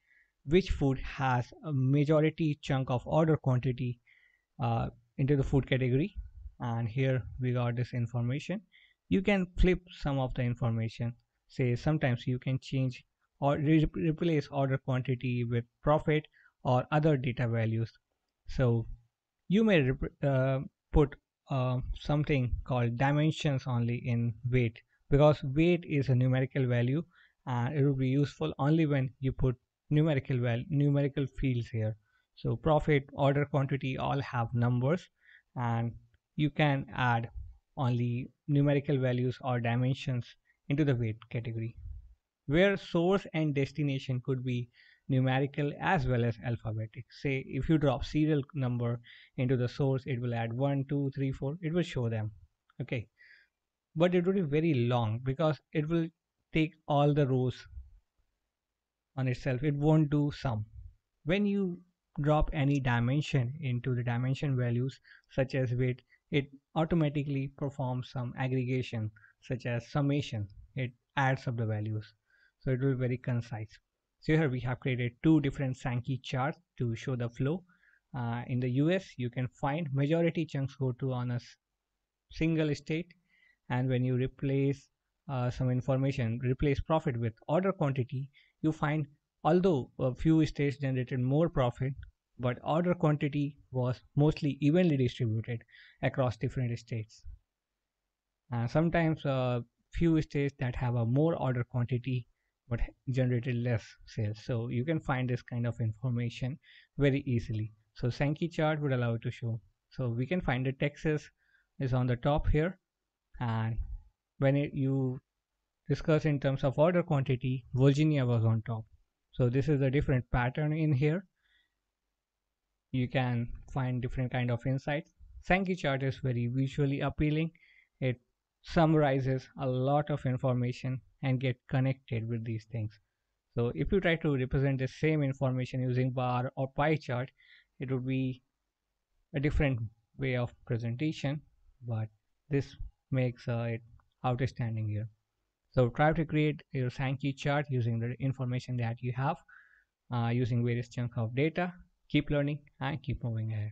which food has a majority chunk of order quantity uh, into the food category and here we got this information. You can flip some of the information. Say sometimes you can change or re replace order quantity with profit or other data values. So you may uh, put uh, something called dimensions only in weight because weight is a numerical value and it will be useful only when you put numerical numerical fields here. So profit order quantity all have numbers and you can add only numerical values or dimensions into the weight category where source and destination could be numerical as well as alphabetic. Say if you drop serial number into the source it will add 1 2 3 4 it will show them okay? But it will be very long because it will take all the rows on itself. It won't do sum. When you drop any dimension into the dimension values such as weight it automatically performs some aggregation such as summation. It adds up the values. So it will be very concise. So here we have created two different Sankey charts to show the flow. Uh, in the US you can find majority chunks go to on a single state. And when you replace uh, some information replace profit with order quantity you find although a few states generated more profit but order quantity was mostly evenly distributed across different states. Uh, sometimes a uh, few states that have a more order quantity but generated less sales. So you can find this kind of information very easily. So Sankey chart would allow to show. So we can find that Texas is on the top here. And when it, you discuss in terms of order quantity Virginia was on top. So this is a different pattern in here you can find different kind of insights. Sankey chart is very visually appealing. It summarizes a lot of information and get connected with these things. So if you try to represent the same information using bar or pie chart it would be a different way of presentation but this makes uh, it outstanding here. So try to create your Sankey chart using the information that you have uh, using various chunks of data keep learning and keep moving ahead